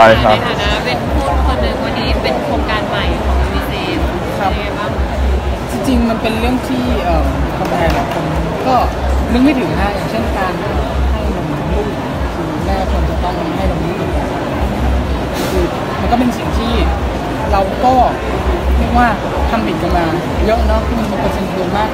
ไปครับในฐานะเป็นผู้คนหนึ่งวันนี้เป็นโครงการใหม่ของยูนิเซฟครับ เป็นยังไงบ้างจริงๆมันเป็นเรื่องที่เอ่อคนไทยหลายคนก็นึกไม่ถึงนะอย่างเช่นการให้นมลูกคือแม่ควรจะต้องให้นมลูกอยู่แล้วคือมันก็เป็นสิ่งที่เราก็เรียกว่าทำผิดกันมา เยอะเนาะที่มันมีเปอร์เซ็นต์เยอะมาก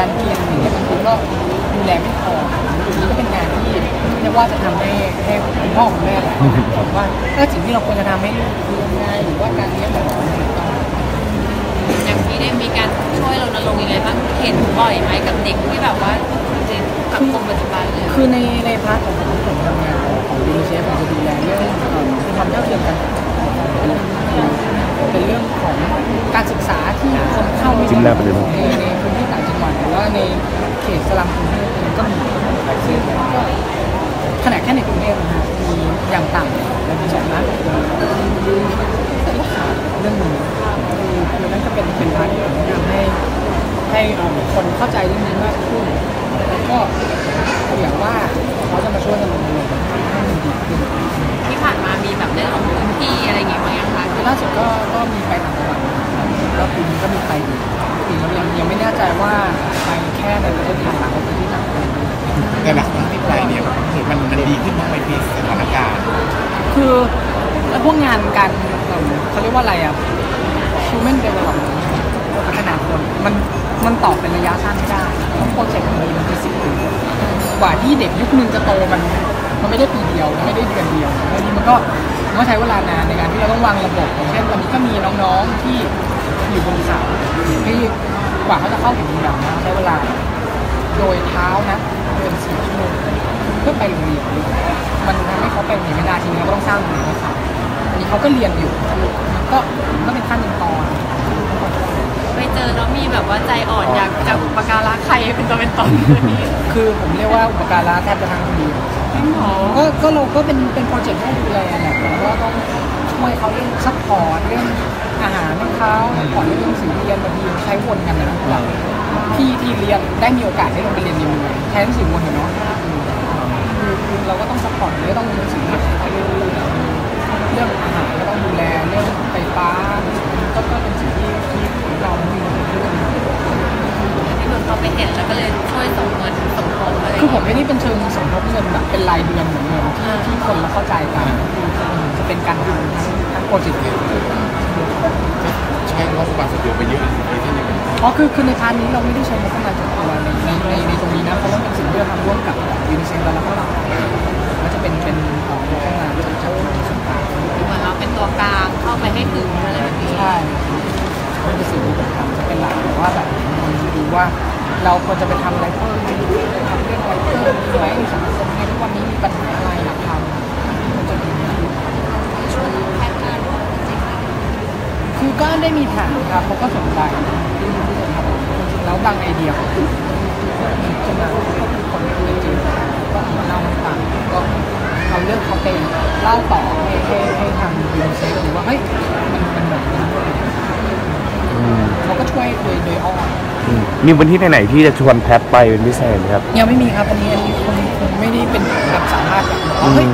การกินอย่างเงี้ยบางทีก็ดูแลไม่พอจุดนี้ก็เป็นงานที่เรียกว่าจะทำให้ให้คุณพ่อคุณแม่หลายคนบอกว่าเออสิ่งที่เราควรจะทำให้ลูกคือยังไงหรือว่าการเลี้ยงแบบไหนต้ออย่างที่ได้มีการช่วยรณรงค์ยังไงบ้างเห็นบ่อยไหมกับเด็กที่แบบว่าในสังคมปัจจุบันเลยคือในในพาร์ทของผมที่ผมทำงานของดีเชฟผมจะดูแลเรื่องเอ่อความเท่าเทียมกัน เป็นเรื่องของการศึกษาที่คนเข้าไม่ถึงในในพื้นที่ต่างจังหวัดหรือว่าในเขตสลัมกรุงเทพเองก็มีซึ่งก็ขนาดแค่ในกรุงเทพนะฮะมีอย่างต่ำแล้วมีสองล้านแต่ก็ขาดเรื่องหนึ่งคือนั่นก็เป็นเป็นพาร์ทที่ผมทำให้ให้คนเข้าใจเรื่องนี้มากขึ้น แล้วก็อย่างว่าเขาจะมาช่วยกันลงทุนให้มันดีขึ้นที่ผ่านมามีแบบได้ลงพื้นที่อะไรอย่างเงี้ยบ้างยังคะล่าสุดก็ก็มีไปต่างจังหวัดแล้วปีนี้ก็มีไปอีกปีนี้ยังยังไม่แน่ใจว่าไปแค่ในประเทศไทยหรือว่าไปที่ต่างประเทศแต่หลังจากที่ไปเนี่ยมันมันดีขึ้นบ้างไหมพี่สถานการณ์ คือแล้วพวกงานการเอิ่มเขาเรียกว่าอะไรอะ human development พัฒนาคนมันมันตอบเป็นระยะสั้นไม่ได้เพราะ โปรเจกต์มันมีมันเป็นสิบปีกว่าที่เด็กยุคนึงจะโตมันมันไม่ได้ปีเดียวมันไม่ได้เดือนเดียวบางทีมันก็มันก็ใช้เวลานานในการที่เราต้องวางระบบอย่างเช่นวันนี้ก็มีน้องๆที่อยู่บนเขาที่กว่าเขาจะเข้าถึงเมืองนะใช้เวลาโดยเท้านะเดินสี่ชั่วโมงเพื่อไปโรงเรียนมันทำให้เขาไปโรงเรียนไม่ได้ทีนี้ก็ต้องสร้างโรงเรียนให้เขาอันนี้เขาก็เรียนอยู่ก็ก็เป็นขั้นเป็นตอน อแล้วมีแบบว่าใจอ่อนอยากจะอุปการะใครเป็นตัวเป็นตนแบบนี้คือผมเรียกว่าอุปการะแทบจะทั้งปีจริงเหรอก็ก็เราก็เป็นเป็น project ให้ดูแลแหละแต่ว่าต้องช่วยเขาเรื่อง support เรื่องอาหารให้เขา support เรื่องหนังสือเรียนบางทีใช้วนกันนะแบบพี่ที่เรียนได้มีโอกาสได้ลงไปเรียนในเมืองแทนหนังสือวนอยู่เนาะ ใช้งบประมาณส่วนตัวไปเยอะในที่นี้อ๋อคือคือใน part นี้เราไม่ได้ใช้งบประมาณจากตัวในในในตรงนี้นะเพราะว่าเป็นสิ่งที่เราทำร่วมกับ UNICEF และรัฐบาลก็จะเป็นเป็นของงบประมาณจากจากส่วนกลางเหมือนเราเป็นตัวกลางเข้าไปให้ถึงอะไรแบบนี้ใช่ก็เป็นสิ่งที่ผมทำจะเป็นหลักแต่ว่าแบบมันดูว่าเราควรจะไปทำอะไรเพิ่มไหมทำเรื่องอะไรเพิ่มดีไหมสังคมในทุกวันนี้มีปัญหาอะไรอยากทำมันจะดี ชวนแพทย์มาร่วมจริงๆ คือก็ได้มีถาม ครับเขาก็สนใจที่ที่จะทำจริงๆแล้วบางไอเดียของคือคิดขึ้นมาก็คือคนที่จริงๆก็เอามาเล่าให้ฟังก็เอาเรื่องเขาไปเล่าต่อให้ให้ให้ทางยูนิเซฟดูว่าเฮ้ยมันมันเหมือนกันเขาก็ช่วยโดยโดยอ้อมอืมมีวันที่ไหนๆที่จะชวนแพทไปเป็นพิเศษไหมครับยังไม่มีครับอันนี้อันนี้คงคงไม่ได้เป็นแบบสามารถแบบบอกว่าเฮ้ย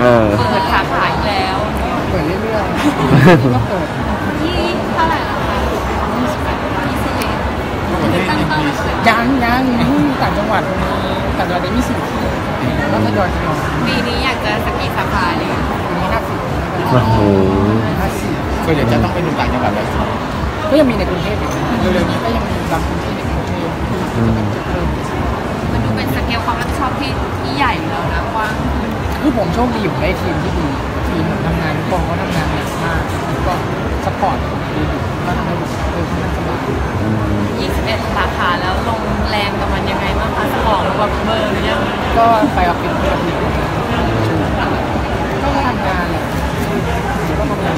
เออ เปิดขาขายแล้ว เปิดเรื่อยๆก็เปิดที่เท่าไหร่แล้วคะที่สิบเอ็ดตั้งเป้าไว้สิบยังยังที่ต่างจังหวัดมีต่างจังหวัดมีสี่ที่ก็ทยอยทยอยปีนี้อยากจะสกกี่สาขาเลยมีห้าสิบโอ้โหห้าสิบส่วนใหญ่จะต้องไปดูต่างจังหวัดแบบก็ยังมีในกรุงเทพอยู่เร็วๆนี้ก็ยังมีบางพื้นที่ในกรุงเทพ คือผมโชคดีผมได้ทีมที่ดีทีมผมทำงานทุกคนเขาทำงานหนักมากก็ support ดีก็ทำให้ผมเออทำงานสบายอืม21สาขาแล้วลงแรงกับมันยังไงบ้างคะสมองแบบเบอร์หรือยังก็ไปกับปิดเพื่อนทีก็ทำงานแหละก็ทำงาน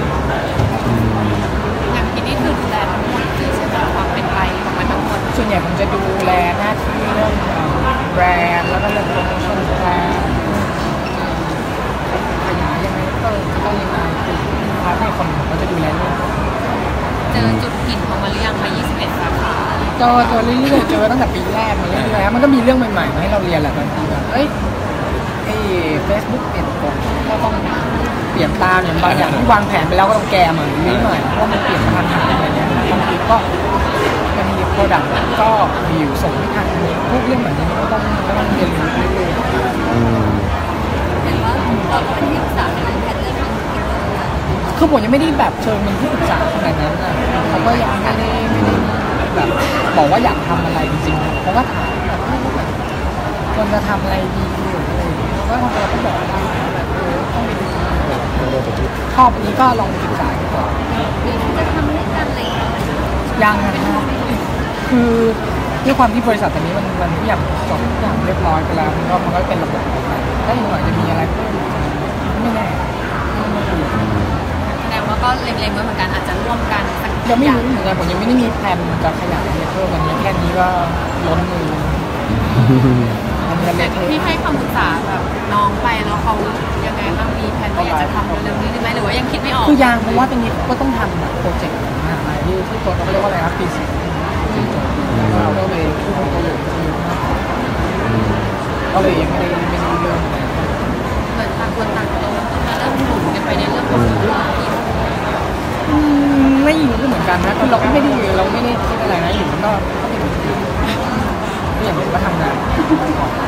อย่างที่นี่คือดูแลทั้งหมดเลยใช่ไหมความเป็นไปของมันทั้งหมด ส่วนใหญ่ผมจะดูแลหน้าที่เรื่องแบรนด์แล้วก็เรื่องโปรโมชั่นแบรนด์ เจอเจอเรื่อยๆเจอตั้งแต่ปีแรกมาเรื่อยๆมันก็มีเรื่องใหม่ๆมาให้เราเรียนแหละบางทีแบบเอ้ยไอ้เฟซบุ๊กเปลี่ยนกฎก็ต้องเปลี่ยนตามอย่างบางอย่างที่วางแผนไปแล้วก็ต้องแก้ใหม่นิดหน่อยเพราะมันเปลี่ยนกระทันหันอะไรเงี้ยบางทีก็บางที product ก็มีอยู่ส่งไม่ทันพวกเรื่องแบบนี้ก็ต้องก็ต้องเรียนรู้เรื่อยๆเห็นว่าเราก็เป็นที่ปรึกษาของแพทเรื่องทางธุรกิจด้วยคือผมยังไม่ได้แบบเชิญเป็นที่ปรึกษาขนาดนั้นนะเขาก็ยังไม่ได้ไม่ได้ แบบบอกว่าอยากทำอะไรจริงๆเขาก็ถามแบบควรจะทำอะไรดีหรืออะไรอย่างเงี้ยเขาก็เราก็บอกว่าแบบเออต้องไปดูชอบอันนี้ก็ลองศึกษาดูก่อนจะทำด้วยกันเงี้ยยังนะคือด้วยความที่บริษัทตอนนี้มันมันทุกอย่างจบทุกอย่างเรียบร้อยไปแล้วมันก็มันก็เป็นระบบไปถ้าอีกหน่อยจะมีอะไรเพิ่มไม่แน่ไม่แน่แสดงว่าก็เล็งๆไว้เหมือนกันอาจจะร่วมกัน ยังไม่อย่างรู้เหมือนกันผมยังไม่ได้มีแผนจะขยายอะไรเพิ่มวันนี้แค่นี้ก็ล้นมืออันนี้ก็แต่เละเทะที่ให้คำปรึกษาแบบน้องไปแล้วเขายังไงบ้างมีแผนว่าอยากจะทำเร็วๆนี้ไหมหรือว่ายังคิดไม่ออก คือยางเพราะว่าตรงนี้ก็ต้องทำแบบโปรเจกต์มากมายที่ที่ตัวเขาเรียกว่าอะไรครับปีสิบเราก็เลยทุ่มตัวอยู่ที่มากก็เลยยังไม่ได้ไม่ได้เริ่มเลยเหมือนต่างคนต่างโตมาเริ่มหมุนกันไปในเรื่องของธุรกิจอืม ไม่รู้เหมือนกันนะคือเราก็ไม่ได้เราไม่ได้คิดอะไรนะอยู่มันก็ก็อย่างก็ทำงาน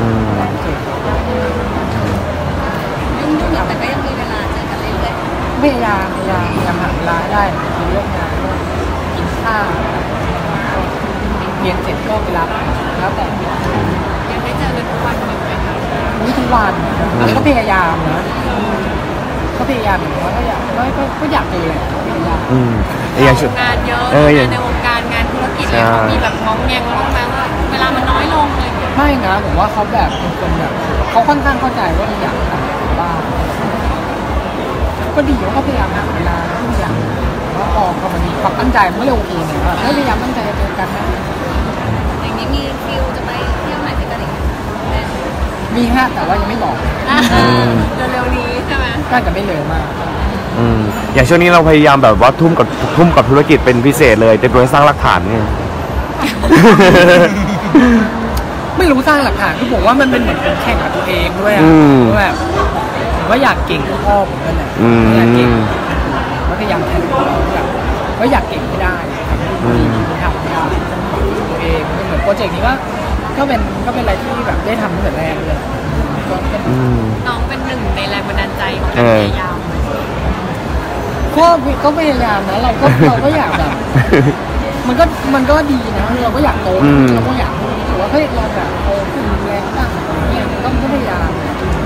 อืมยุ่งๆแต่ก็ยังมีเวลาเจอกันเรื่อยพยายามพยายามพยายามหาเวลาได้มีเรื่องงานด้วยกินข้าวเรียนเสร็จก็ไปรับแล้วแต่ยังได้เจอกันทุกวันอยู่ไหมคะทุกวันก็พยายามนะ ก็พยายามอย่างว่าก็อยากก็ก็ก็อยากเจอแหละก็พยายามอืมแต่อย่างชุด งานเยอะเอออย่างงานในวงการงานธุรกิจใช่เนี่ยเขามีแบบมองแงงบ้างไหมว่าเวลามันน้อยลงเลยไม่นะผมว่าเขาแบบเป็นคนแบบเขาค่อนข้างเข้าใจว่าเราอยากทำบ้างก็ดีว่าเขาพยายามหาเวลาทุกอย่างแล้วพอพอมันมีความตั้งใจมันก็เลยโอเคนะว่าเฮ้ยพยายามตั้งใจจะเจอกันนะ อย่างนี้มีฟิลจะไปเที่ยวไหนด้วยกันอีกไหม มีฮะแต่ว่ายังไม่บอกเร็วๆนี้ ใช่ไหมก็จะไม่เร็วมาก อืมอย่างช่วงนี้เราพยายามแบบว่าทุ่มกับทุ่มกับธุรกิจเป็นพิเศษเลยเต็มตัวสร้างหลักฐานเนี่ย ไม่รู้สร้างหลักฐานคือผมว่ามันเป็นเหมือนเป็นแข่งกับตัวเองด้วยอะอืมว่าแบบผมว่าอยากเก่งกับพ่อผมนั่นแหละอืม อยากเก่งก็พยายามแข่งกับตัวเองแบบว่าอยากเก่งให้ได้ทำให้ดีทำให้ได้ตัวเองมันเหมือนโปรเจกต์นี้ก็ก็เป็นก็เป็นอะไรที่แบบได้ทำตั้งแต่แรกเลยก็เป็น อืม น้องเป็นหนึ่งในแรงบันดาลใจของเอการอพยายามก็ก็พยายามนะเราก็เราก็อยากแบบ มันก็มันก็ดีนะเราก็อยากโตอืม เราก็อยากรู้สึกว่าเฮ้ยเราแบบโตขึ้นแรงบ้างอะไรเงี้ยก็ก็พยายาม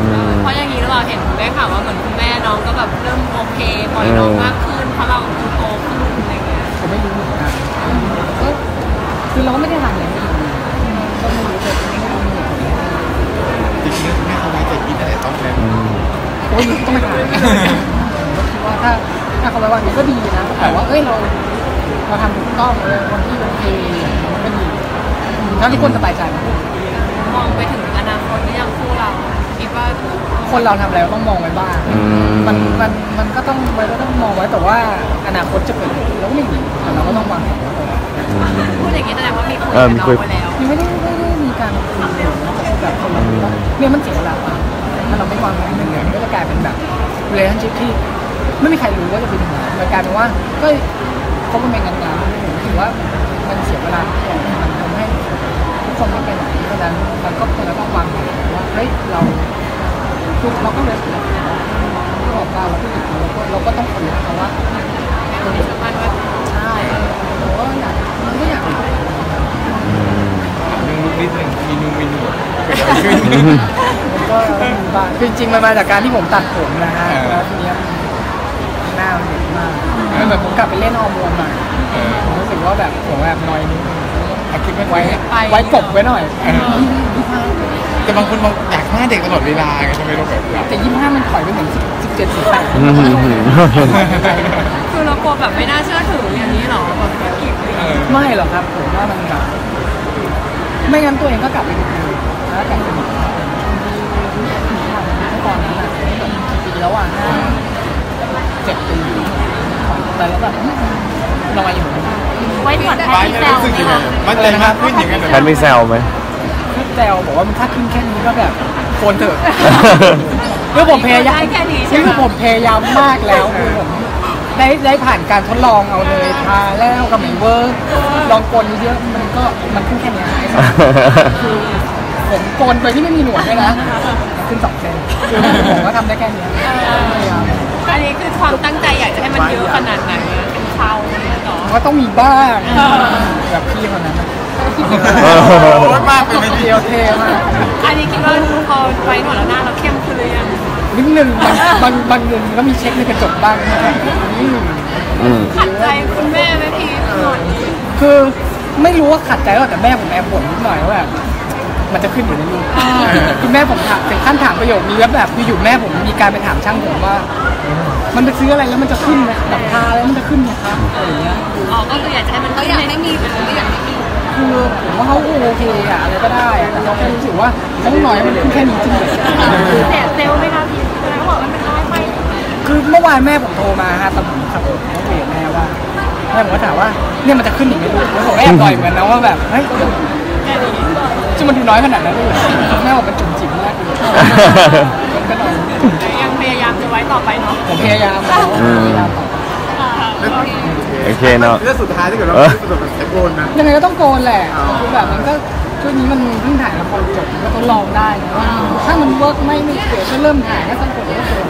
อืม เพราะอย่างนี้เราเห็นได้ข่าวว่าเหมือนคุณแม่น้องก็แบบเริ่มโอเคปล่อยน้องมากขึ้นเพราะเราโตขึ้นอะไรเงี้ยผมไม่รู้เหมือนกันก็คือเราก็ไม่ได้ทำอะไรไม่ดีก็ไม่รู้จะไม่รู้เหมือนกัน จริงๆแม่เขาไว้ใจกินอะไรต้องแล้วอืมโอ้ยต้องไปถามผมก็คิดว่าถ้าถ้าเขาไว้วางใจก็ดีนะแต่ว่าเอ้ยเราเราทำถูกต้องเลยคนที่โอเคมันก็ดีถ้าที่คนสบายใจมองไปถึงอนาคตหรือยังคู่เราคิดว่าคนเราทำอะไรต้องมองไว้บ้าง มันมันมันก็ต้องไว้ก็ต้องมองไว้แต่ว่าอนาคตจะเกิดอะไรขึ้นเราก็ไม่รู้แต่เราก็ต้องวางแผนไว้ก่อนพูดอย่างนี้แสดงว่ามีคุยเอกัน้องไว้แล้วยังไม่ได้ เนี่ยมันเสียเวลาเปล่าถ้าเราไม่วางแผนเลยเนี่ยก็จะกลายเป็นแบบ relationship ที่ไม่มีใครรู้ว่าจะเป็นยังไงมันกลายเป็นว่าก็คบกันเป็นงานๆผมถือว่ามันเสียเวลามันทำให้ทุกคนไม่ไปไหนเพราะนั้นมันก็ควรจะต้องวางแผนว่าเฮ้ยเราคือเราก็เลยเราบอกว่าเราผู้หญิงเราก็เราก็ต้องคุยกับเขาว่ามีความสัมพันธ์ว่าใช่เราก็อยากมันก็อยาก นึงนิดนึงมีนุ่มมีหนวดเกิดอะไรขึ้นมันก็มีบ้างคือจริงๆมันมาจากการที่ผมตัดผมนะฮะเออแล้วทีเนี้ยหน้ามันเด็กมากมันเหมือนผมกลับไปเล่นฮอร์โมนใหม่เออ ผมรู้สึกว่าแบบผมแบบนอยนิดนึงเอาคิดไม่ไว้ไว้ไว้กบไว้หน่อยเออ แต่บางคนมองอยากหน้าเด็กตลอดเวลาไงทำไมเราแบบอยากแต่ยี่ห้ามันถอยไปเหมือนสิบสิบเจ็ดสิบแปดอืม คือเรากลัวแบบไม่น่าเชื่อถืออย่างนี้หรอแบบธุรกิจเออ ไม่หรอกครับผมว่ามันแบบ ไม่งั้นตัวเองก็กลับไปอยู่แล้วกลับไปอยู่ตอนนั้นอะปีแล้วอะห้าเจ็ดปีแต่แล้วแบบลอยอยู่เหมือนกันไว้หนวดแพไปทย์ที่แซวไหมยังไงคะมันใจมากขึ้นอย่างนั้นแพทย์ไม่แซวไหมคือแซวบอกว่ามันถ้าขึ้นแค่นี้ก็แบบโกนเถอะคือผมพยายามแค่นี้ใช่ไหมคือผมพยายามมากแล้วคือผม ได้ได้ผ่านการทดลองเอาเลยทาแล้วกับไม่เวิร์กลองโกนเยอะๆมันก็มันขึ้นแค่เนี้ยไอ้สองคือผมโกนโดยที่ไม่มีหนวดด้วยนะขึ้นสองเซนคือผมก็ทำได้แค่เนี้ยพยายาม อันนี้คือความตั้งใจอยากจะให้มันเยอะขนาดไหนอะเป็นเขาเนี่ยเหรอ ก็ต้องมีบ้างแบบพี่คนนั้นนะโอ้ยมากไปไหมเทีพี่ยวเท่มาก อันนี้คิดว่าพอไว้หนวดแล้วหน้าเราเข้มขึ้นหรือยัง นิดนึงบางบางบางเดือนก็มีเช็คในกระจกบ้างนะครับนิดนึงอืมขัดใจคุณแม่ไหมพี่หนวดนี้คือไม่รู้ว่าขัดใจหรอแต่แม่ผมแอบบ่นนิดหน่อยว่าแบบมันจะขึ้นอยู่ในรูปคุณแม่ผมถามถึงขั้นถามประโยคนี้แล้วแบบอยู่ๆแม่ผมมีการไปถามช่างผมว่า มันไปซื้ออะไรแล้วมันจะขึ้นไหมแบบทาแล้วมันจะขึ้นไหมครับอะไรอย่างเงี้ย อ๋อก็คืออยากจะให้มันก็อยากให้มีแต่ก็อยากให้มีคือผมว่าเขาโอเคอะอะไรก็ได้อะแต่เขาแค่รู้สึกว่าเขาหน่อยมันขึ้นแค่นี้จริงเหรอเสียเซลล์ไหมคะพี่ คือเมื่อวานแม่ผมโทรมาฮะตอนผมขับรถเขาเวรแม่ว่าแม่ผมก็ถามว่าเนี่ยมันจะขึ้นอีกไหมลูกแล้วผมก็แอบหน่อยเหมือนกันนะว่าแบบเฮ้ยจะมันดูน้อยขนาดนั้นเลยเหรอแม่บอกเป็นจุ่มจิ๋มมากเลยมันก็นอยยังพยายามจะไว้ต่อไปเนาะผมพยายามแล้วพยายามต่อ โอเคเนาะ เรื่องสุดท้ายถ้าเกิดเราเออประสบกับไอ้โกนนะ ยังไงก็ต้องโกนแหละคือแบบมันก็ช่วงนี้มันเพิ่งถ่ายละครจบมันก็ทดลองได้นะว่าถ้ามันเวิร์กไม่ไม่เกิดก็เริ่มถ่ายก็ต้องโกนก็โกน